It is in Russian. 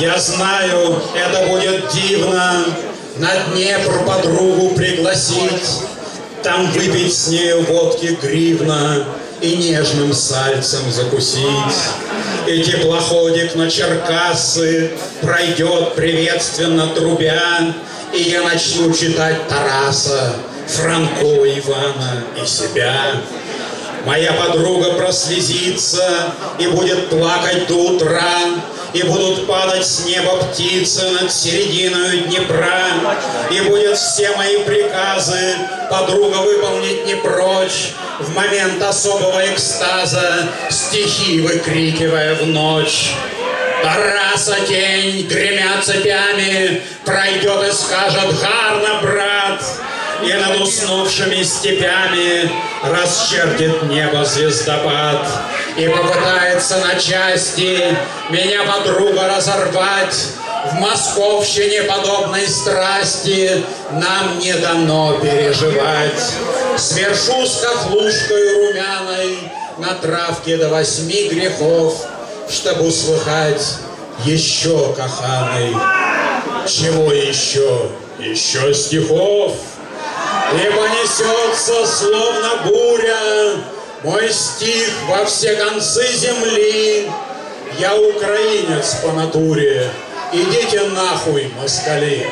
Я знаю, это будет дивно, на Днепр подругу пригласить, там выпить с нею водки гривна и нежным сальцем закусить. И теплоходик на Черкассы пройдет приветственно трубя, и я начну читать Тараса, Франко Ивана и себя. Моя подруга прослезится и будет плакать до утра, и будут падать с неба птицы над серединой Днепра, и будет все мои приказы подруга выполнить не прочь, в момент особого экстаза, стихи выкрикивая в ночь. Тараса тень, гремя цепями, пройдет и скажет «Гарно, брат!» И над уснувшими степями расчертит небо звездопад И попытается на части меня подруга разорвать В московщине подобной страсти. Нам не дано переживать. Свершусь хохлушкой румяной на травке до восьми грехов Чтобы услыхать еще каханой. Чего еще? Еще стихов и понесется, словно буря, Мой стих во все концы земли. Я украинец по натуре, Идите нахуй, москали!